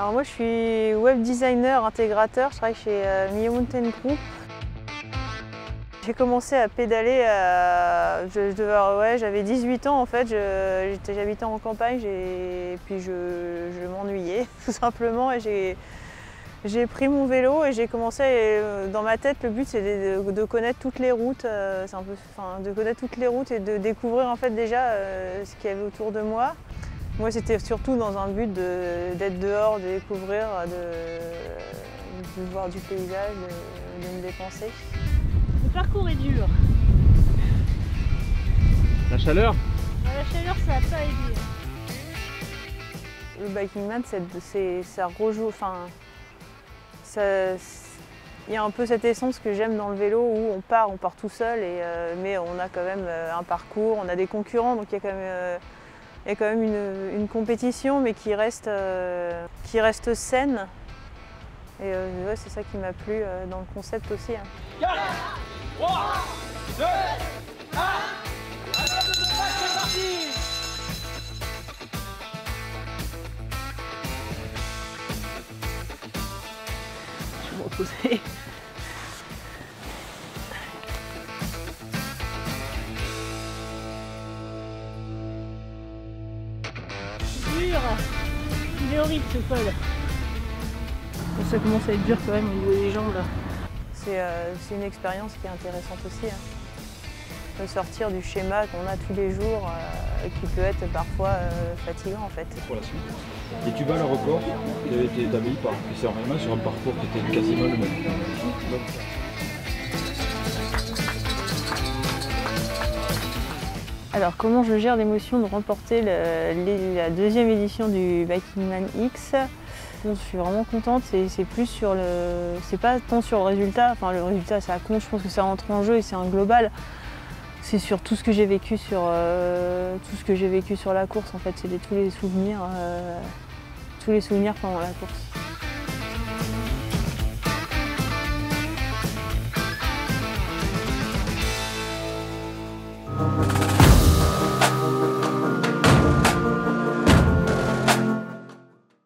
Alors moi je suis web designer intégrateur, je travaille chez euh, Mio Mountain Group. J'ai commencé à pédaler, je ouais, j'avais 18 ans en fait, j'habitais en campagne et puis je, m'ennuyais tout simplement et j'ai pris mon vélo et j'ai commencé, euh, dans ma tête, le but c'est de, connaître toutes les routes, euh, un peu, enfin, de connaître toutes les routes et de découvrir en fait déjà euh, ce qu'il y avait autour de moi. Moi c'était surtout dans un but d'être dehors, de découvrir, de, de, voir du paysage, de, me dépenser. Le parcours est dur. La chaleur La chaleur ça n'a pas aidé. Le biking man, ça rejoue, enfin, il y a un peu cette essence que j'aime dans le vélo où on part, on part tout seul, et, euh, mais on a quand même euh, un parcours, on a des concurrents, donc il y a quand même, euh, il y a quand même une, une, compétition, mais qui reste, qui reste saine. Et ouais, c'est ça qui m'a plu dans le concept aussi. Hein. 4, 3, 2, 1, c'est parti reposer. Dur Il est horrible ce col. Ça commence à être dur quand même au niveau des jambes là. C'est euh, une expérience qui est intéressante aussi. Hein sortir du schéma qu'on a tous les jours, euh, qui peut être parfois euh, fatigant en fait. Pour la suite. Et tu bats le record qui avait été établi par Christian Rema sur un parcours qui était quasiment le même. Alors comment je gère l'émotion de remporter la deuxième édition du Biking Man X je suis vraiment contente, c'est plus sur le. C'est pas tant sur le résultat, enfin le résultat ça compte, je pense que ça rentre en jeu et c'est un global c'est sur tout ce que j'ai vécu sur euh, tout ce que j'ai vécu sur la course en fait, c'est tous les souvenirs, euh, tous les souvenirs pendant la course.